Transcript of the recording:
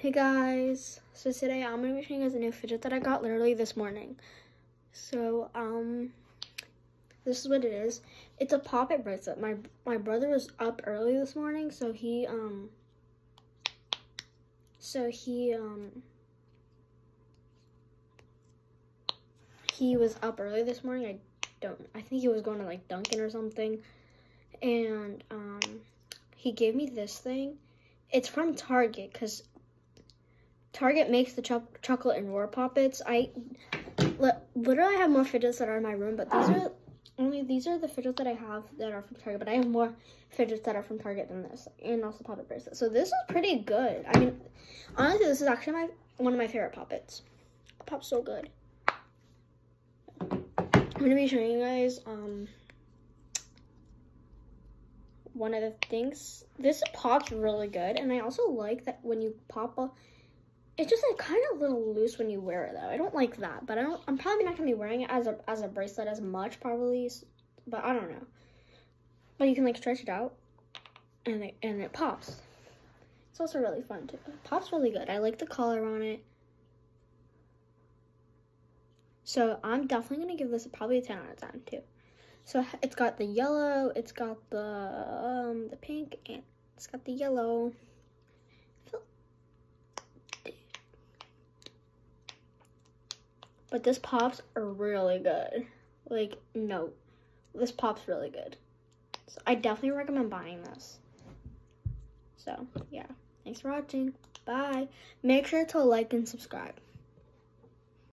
Hey guys, so today I'm gonna be showing you guys a new fidget that I got literally this morning. So, um, this is what it is. It's a pop-it bracelet. My my brother was up early this morning, so he um, so he um, he was up early this morning. I don't, I think he was going to like Dunkin' or something, and um, he gave me this thing. It's from Target because Target makes the cho chocolate and roar pop-its. I li literally have more fidgets that are in my room, but these are only these are the fidgets that I have that are from Target. But I have more fidgets that are from Target than this, and also pop-it bracelet. So this is pretty good. I mean, honestly, this is actually my one of my favorite pop-its. Pops so good. I'm gonna be showing you guys um one of the things. This pops really good, and I also like that when you pop a it's just like kind of a little loose when you wear it though. I don't like that, but I don't. I'm probably not gonna be wearing it as a as a bracelet as much probably, but I don't know. But you can like stretch it out, and it and it pops. It's also really fun too. It pops really good. I like the color on it. So I'm definitely gonna give this probably a 10 out of 10 too. So it's got the yellow, it's got the um, the pink, and it's got the yellow. But this pops are really good. Like, no, this pops really good. So I definitely recommend buying this. So, yeah. Thanks for watching. Bye. Make sure to like and subscribe.